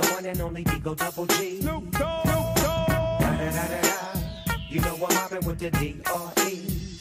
The one and only D-O Double G. Snoop Dogg. Da, da, da, da, da. You know I'm mobbing with the D.R.E.